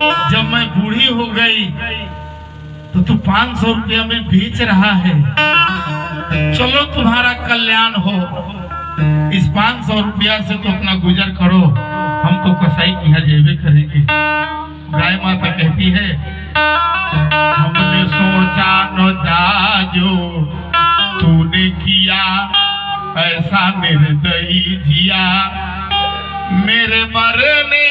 जब मैं बूढ़ी हो गई तो तू पाँच सौ रुपया में बेच रहा है। चलो तुम्हारा कल्याण हो। इस पाँच सौ रुपया से तो अपना गुजर करो। हम तो कसाई की यहाँ जेबे करेंगे। गाय माता कहती है, हमने सोचा न था जो तूने किया, ऐसा निर्दयी जिया। मेरे मरने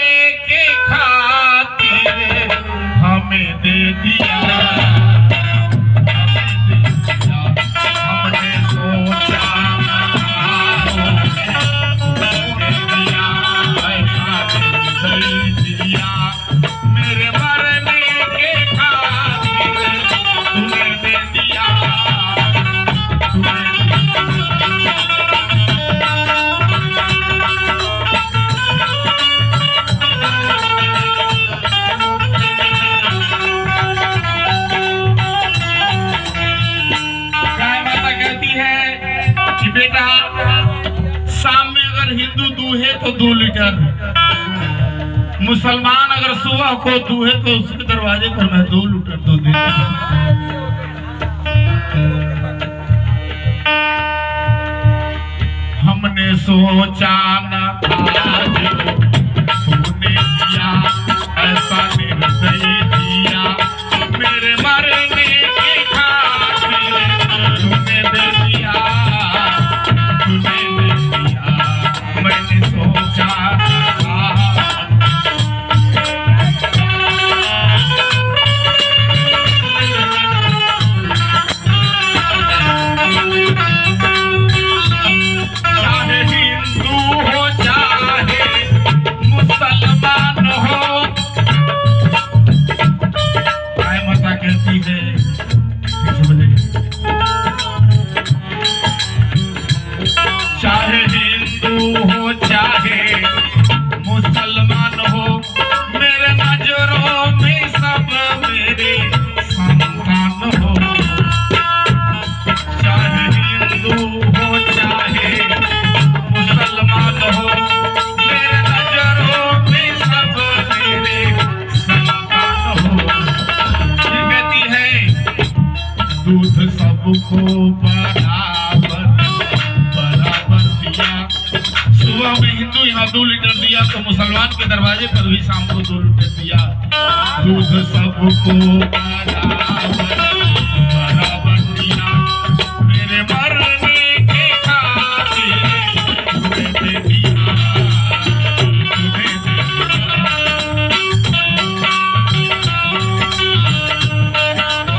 अगर हिंदू दूहे तो दो लीटर। मुसलमान अगर सुबह को दूहे तो उसके दरवाजे पर मैं दो लीटर दूध दे हमने सोचा सबको सुबह में हिंदू यहाँ दो लीटर दिया तो मुसलमान के दरवाजे पर भी शाम को दो लीटर दिया। दूध सबको बराबर।